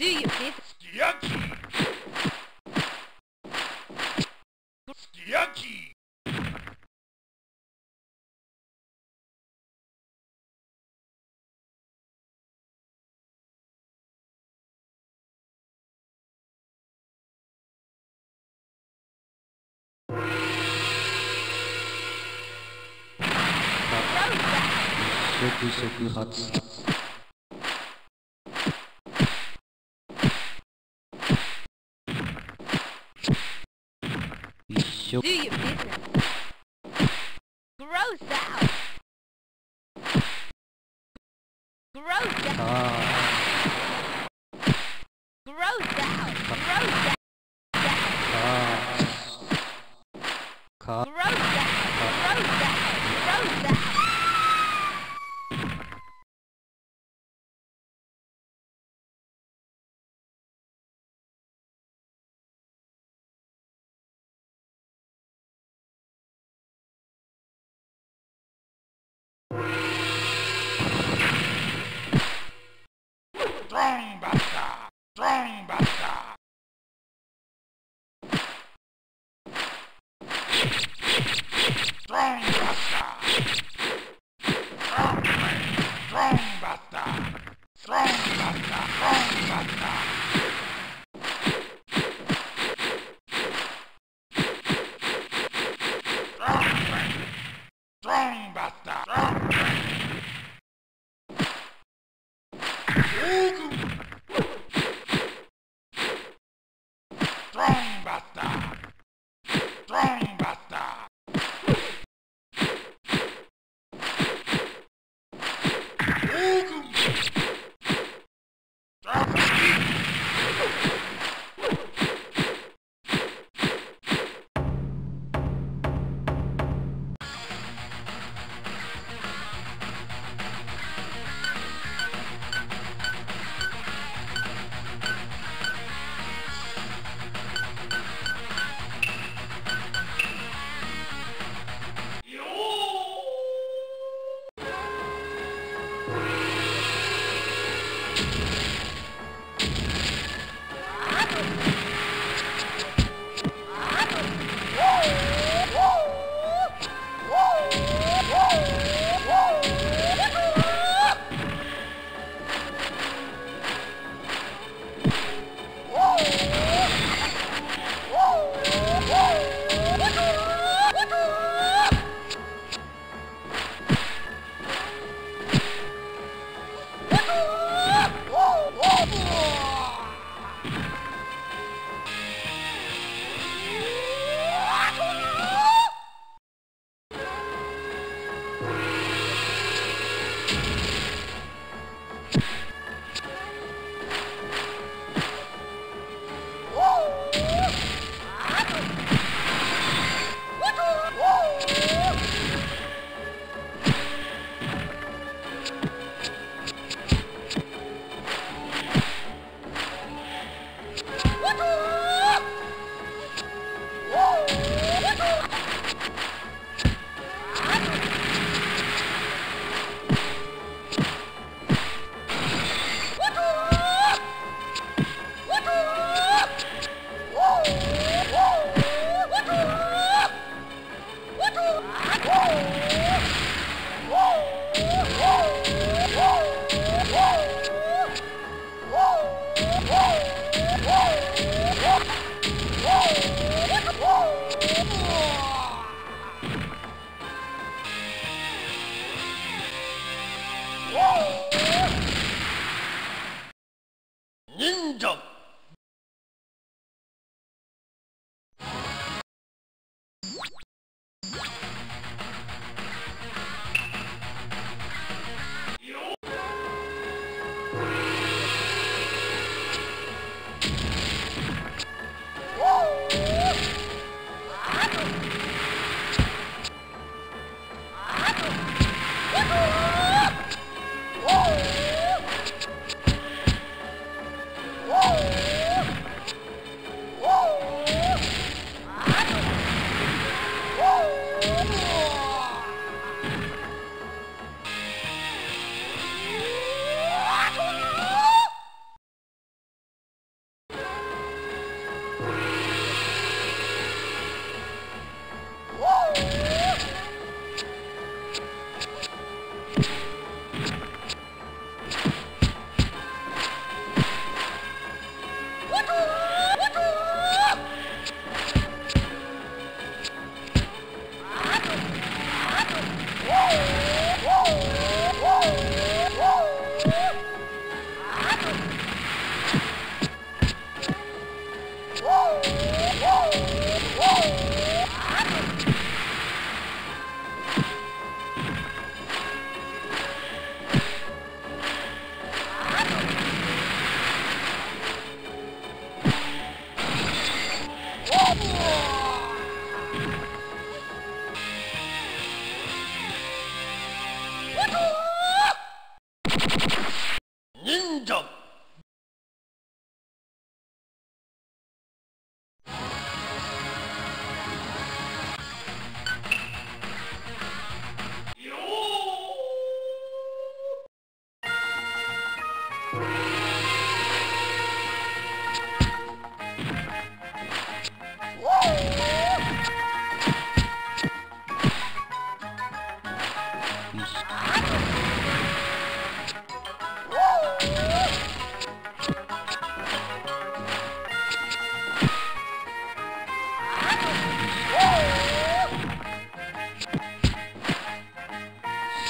Do you get Skiaki? Skiaki! Shoku Shoku Hatsu. Do your business. Gross out. Gross out. Uh.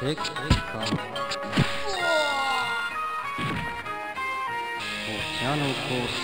世界お茶の子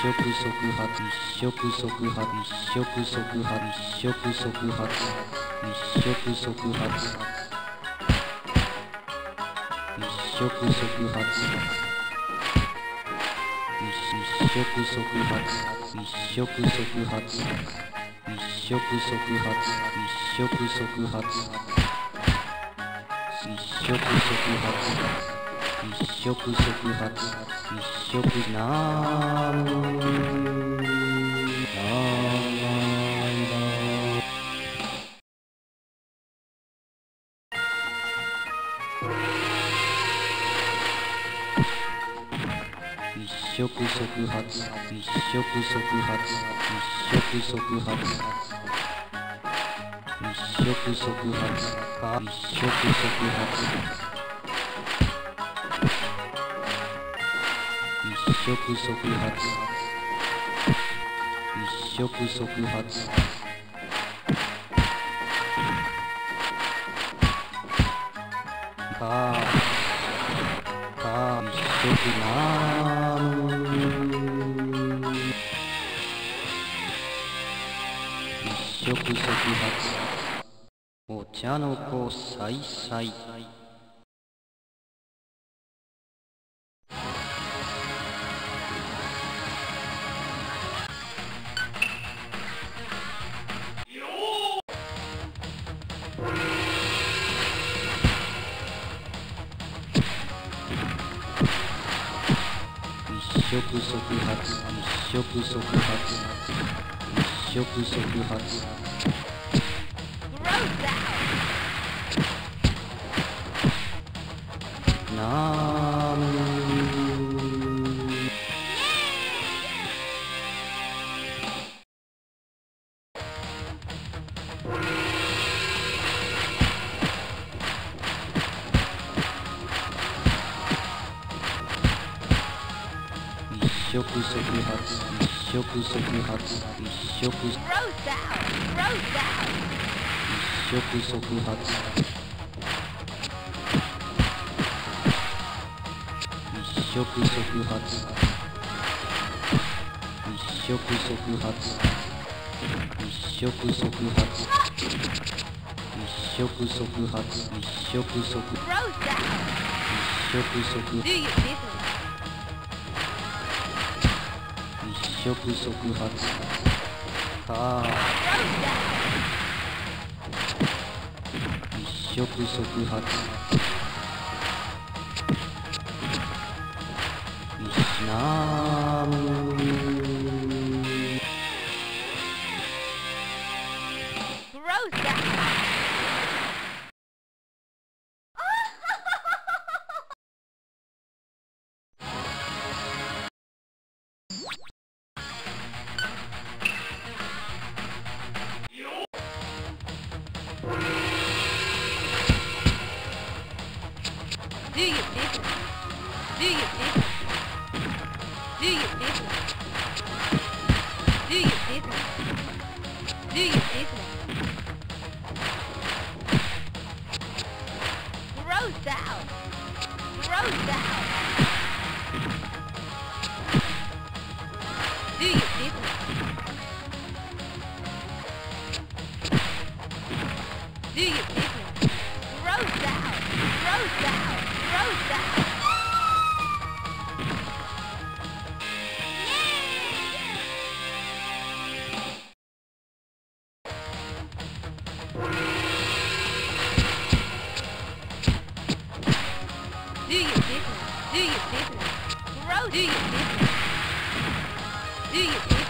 触即発一触即発一触即発一触即発一触即発一触即発一一触即発一触即発一触即発一触即発一触即発一触即発一触なむなだ一触即発一触即発一触即発一触即発か一触即発触即発。一触即発。かか一触なむ一触即発。お茶の子さいさい out! なむ一触即発一触即発一触 Gross out! Gross out! 触即発触即発一触即発一触即発一触即発一触即発一触即一触即発さあ一触即発一触即発 Krishna How do you do? Do you do?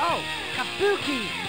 Oh, Kabuki!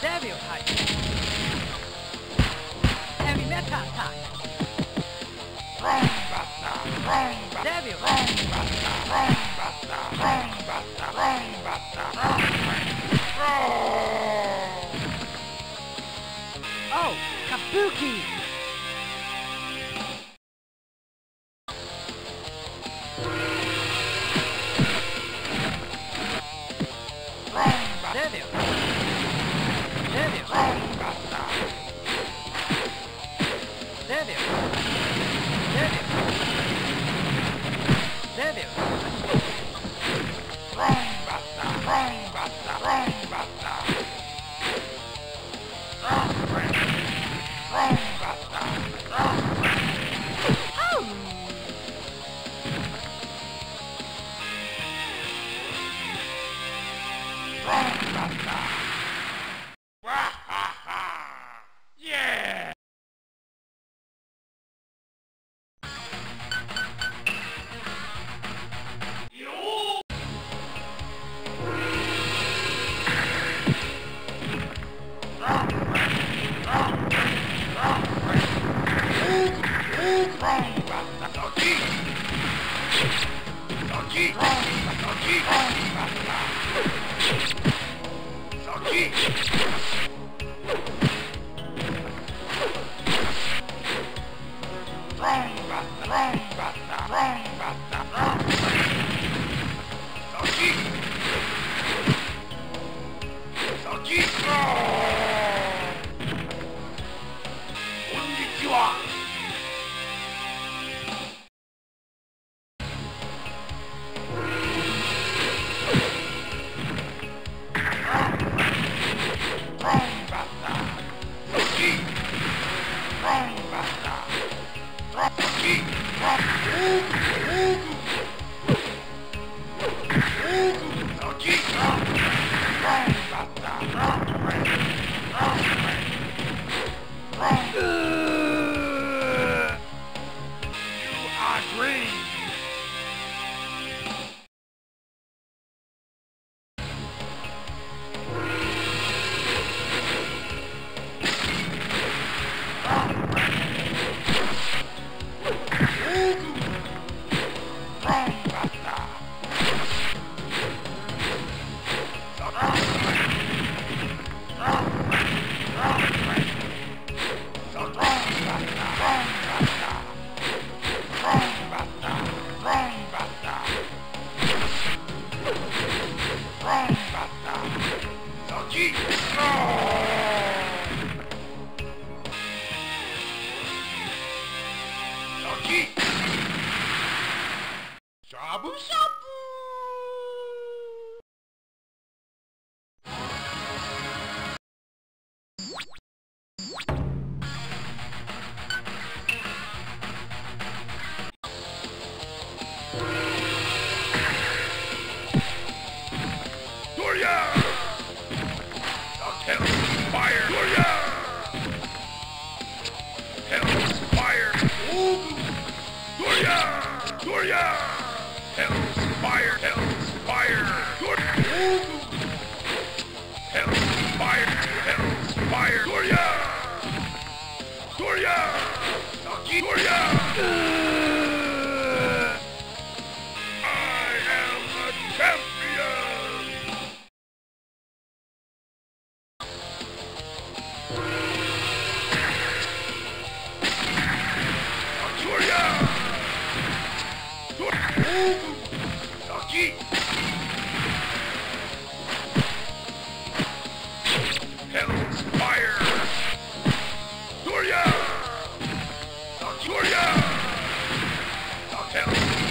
devil type. Heavy metal type. Wrong basta, wrong basta, devil. wrong basta, wrong basta, wrong basta, wrong basta, wrong basta. Oh, Kabuki!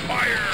fire!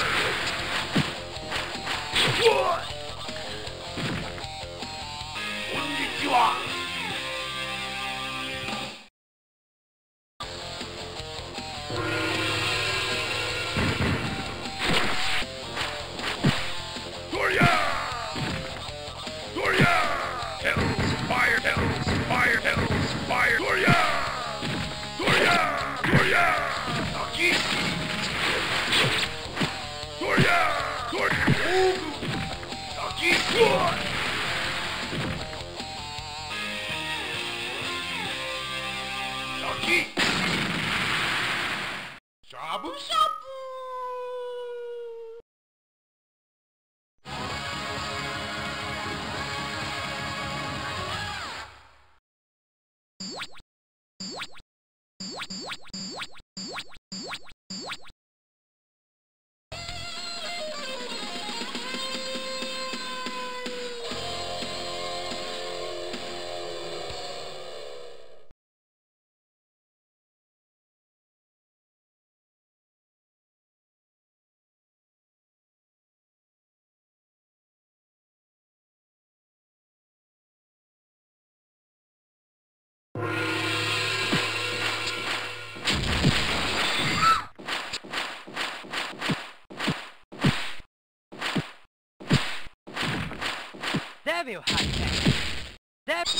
devil had that. Devil.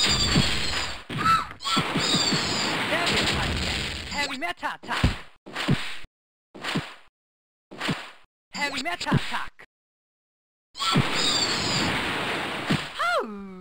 devil had that. Heavy metal attack. Heavy metal attack. How?